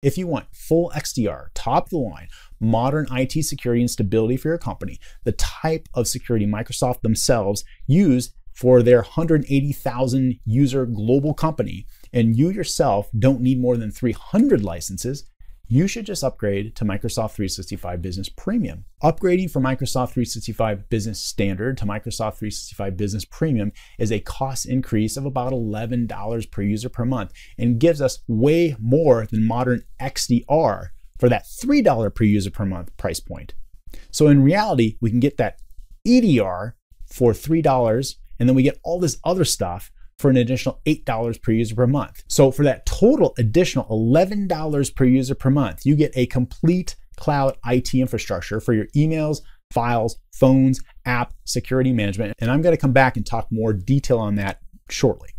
If you want full XDR, top of the line, modern IT security and stability for your company, the type of security Microsoft themselves use for their 180,000 user global company, and you yourself don't need more than 300 licenses, you should just upgrade to Microsoft 365 Business Premium. Upgrading from Microsoft 365 Business Standard to Microsoft 365 Business Premium is a cost increase of about $11 per user per month and gives us way more than modern XDR for that $3 per user per month price point. So in reality, we can get that EDR for $3 and then we get all this other stuff for an additional $8 per user per month. So for that total additional $11 per user per month, you get a complete cloud IT infrastructure for your emails, files, phones, app, security management. And I'm going to come back and talk more detail on that shortly.